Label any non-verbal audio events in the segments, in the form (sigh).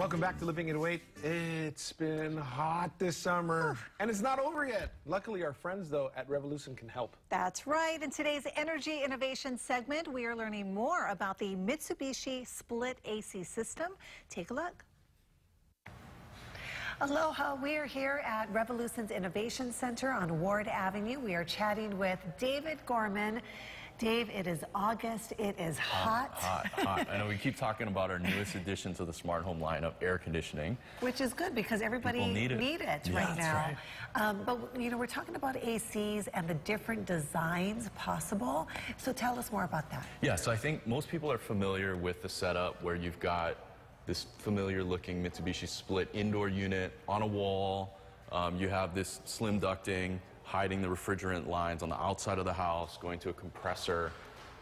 Welcome back to Living 808. It's been hot this summer, and it's not over yet. Luckily, our friends, though, at RevoluSun can help. That's right. In today's Energy Innovation segment, we are learning more about the Mitsubishi Split AC system. Take a look. Aloha, we are here at RevoluSun's Innovation Center on Ward Avenue. We are chatting with David Gorman. Dave, it is August. It is hot. Hot, hot. I know we keep (laughs) talking about our newest addition to the smart home lineup, air conditioning. Which is good because everybody People need it. need it Yeah, right that's now. right. Um, but, you know, we're talking about ACs and the different designs possible. So tell us more about that. Yeah, so I think most people are familiar with the setup where you've got this familiar looking Mitsubishi split indoor unit on a wall. Um, you have this slim ducting hiding the refrigerant lines on the outside of the house, going to a compressor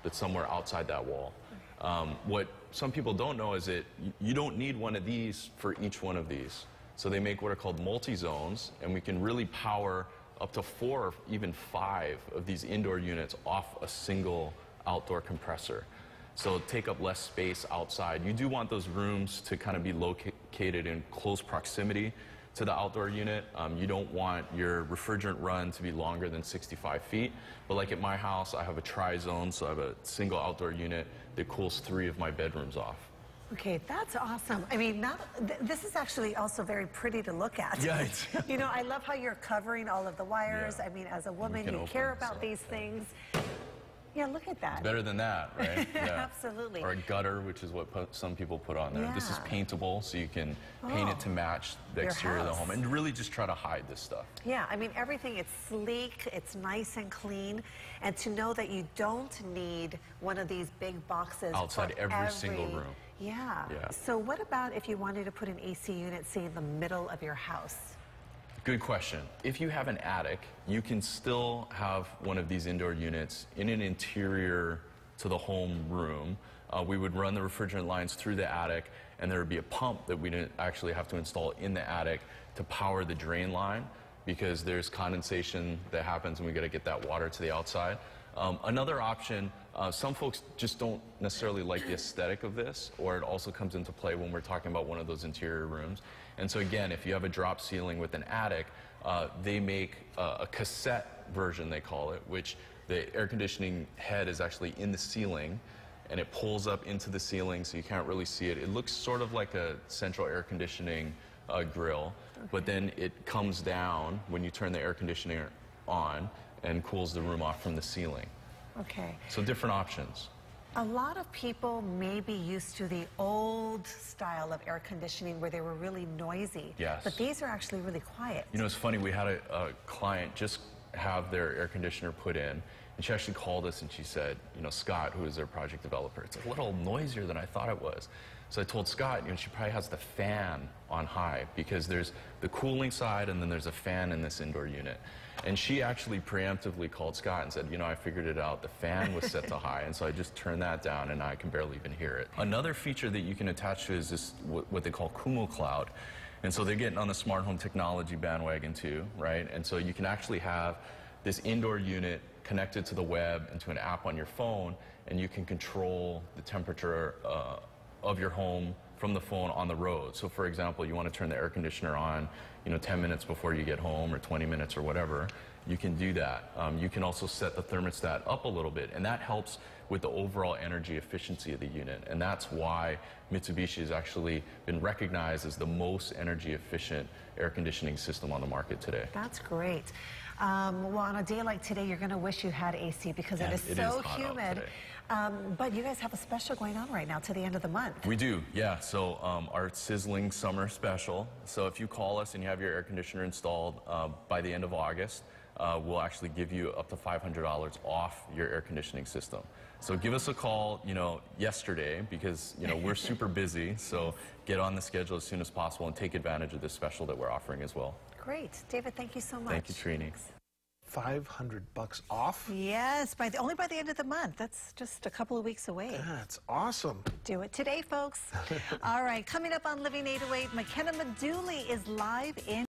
that's somewhere outside that wall. Um, what some people don't know is that you don't need one of these for each one of these. So they make what are called multi-zones, and we can really power up to four or even five of these indoor units off a single outdoor compressor. So take up less space outside. You do want those rooms to kind of be located in close proximity to the outdoor unit. Um, you don't want your refrigerant run to be longer than 65 feet. But like at my house, I have a tri-zone, so I have a single outdoor unit that cools three of my bedrooms off. Okay, that's awesome. I mean, not, th this is actually also very pretty to look at. Yeah, (laughs) you know, I love how you're covering all of the wires. Yeah. I mean, as a woman, you care about these things. Yeah, look at that. Better than that, right? (laughs) Absolutely. Or a gutter, which is what some people put on there. This is paintable, so you can paint it to Oh. match the Your exterior of the home and really just try to hide this stuff. Yeah, I mean, everything, it's sleek, it's nice and clean. And to know that you don't need one of these big boxes Outside for every single room. Yeah. Yeah. So what about if you wanted to put an AC unit, say, in the middle of your house? Good question. If you have an attic, you can still have one of these indoor units in an interior to the home room. Uh, we would run the refrigerant lines through the attic, and there would be a pump that we didn't actually have to install in the attic to power the drain line because there's condensation that happens and we got to get that water to the outside. Um, another option, uh, some folks just don't necessarily like the aesthetic of this, or it also comes into play when we're talking about one of those interior rooms. And so again, if you have a drop ceiling with an attic, uh, they make uh, a cassette version, they call it, which the air conditioning head is actually in the ceiling, and it pulls up into the ceiling so you can't really see it. It looks sort of like a central air conditioning uh, grill, but then it comes down when you turn the air conditioner on and cools the room off from the ceiling. Okay. So different options. A lot of people may be used to the old style of air conditioning where they were really noisy. Yes. But these are actually really quiet. You know, it's funny, we had a, a client just have their air conditioner put in, and she actually called us and she said, you know, Scott, who is their project developer, it's a little noisier than I thought it was. So I told Scott, you know, she probably has the fan on high because there's the cooling side and then there's a fan in this indoor unit. And she actually preemptively called Scott and said, you know, I figured it out. The fan was set to high, and so I just turned that down and I can barely even hear it. Another feature that you can attach to is this, what they call Kumo Cloud. And so they're getting on the smart home technology bandwagon too, right? And so you can actually have this indoor unit connected to the web and to an app on your phone, and you can control the temperature uh, of your home from the phone on the road. So for example, you want to turn the air conditioner on, you know, 10 minutes before you get home or 20 minutes or whatever, you can do that. Um, you can also set the thermostat up a little bit, and that helps with the overall energy efficiency of the unit. And that's why Mitsubishi has actually been recognized as the most energy efficient air conditioning system on the market today. That's great. Um, well, on a day like today, you're going to wish you had AC because it is it is so out humid. Um, but you guys have a special going on right now to the end of the month. We do, yeah. So um, our sizzling summer special. So if you call us and you have your air conditioner installed uh, by the end of August, uh, we'll actually give you up to $500 off your air conditioning system. So give us a call, you know, yesterday because you know we're super (laughs) busy. So get on the schedule as soon as possible and take advantage of this special that we're offering as well. Great. David, thank you so much. Thank you, Trini. 500 bucks off? Yes, by the, only by the end of the month. That's just a couple of weeks away. That's awesome. Do it today, folks. (laughs) All right, coming up on Living 808, McKenna Maduli is live in